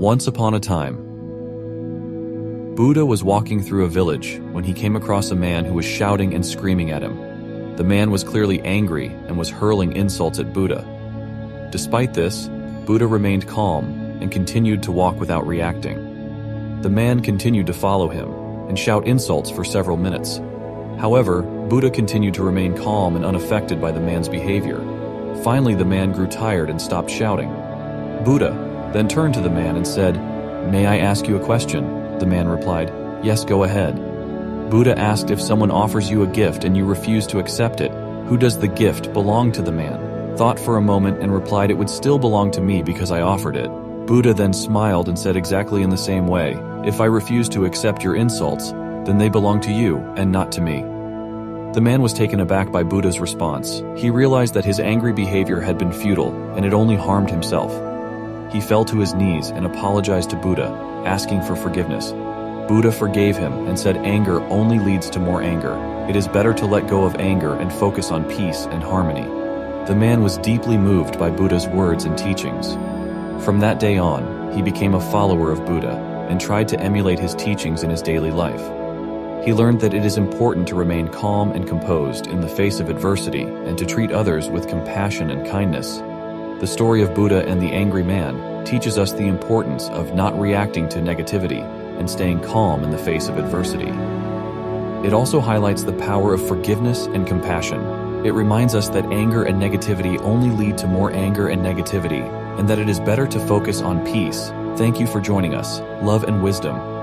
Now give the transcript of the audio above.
Once upon a time, Buddha was walking through a village when he came across a man who was shouting and screaming at him. The man was clearly angry and was hurling insults at Buddha. Despite this, Buddha remained calm and continued to walk without reacting. The man continued to follow him and shout insults for several minutes. However, Buddha continued to remain calm and unaffected by the man's behavior. Finally, the man grew tired and stopped shouting. Buddha then turned to the man and said, May I ask you a question? The man replied, Yes, go ahead. Buddha asked if someone offers you a gift and you refuse to accept it, who does the gift belong to the man? Thought for a moment and replied it would still belong to me because I offered it. Buddha then smiled and said exactly in the same way, If I refuse to accept your insults, then they belong to you and not to me. The man was taken aback by Buddha's response. He realized that his angry behavior had been futile and it only harmed himself. He fell to his knees and apologized to Buddha, asking for forgiveness. Buddha forgave him and said anger only leads to more anger. It is better to let go of anger and focus on peace and harmony. The man was deeply moved by Buddha's words and teachings. From that day on, he became a follower of Buddha and tried to emulate his teachings in his daily life. He learned that it is important to remain calm and composed in the face of adversity and to treat others with compassion and kindness. The story of Buddha and the angry man teaches us the importance of not reacting to negativity and staying calm in the face of adversity. It also highlights the power of forgiveness and compassion. It reminds us that anger and negativity only lead to more anger and negativity, and that it is better to focus on peace. Thank you for joining us. Love and wisdom.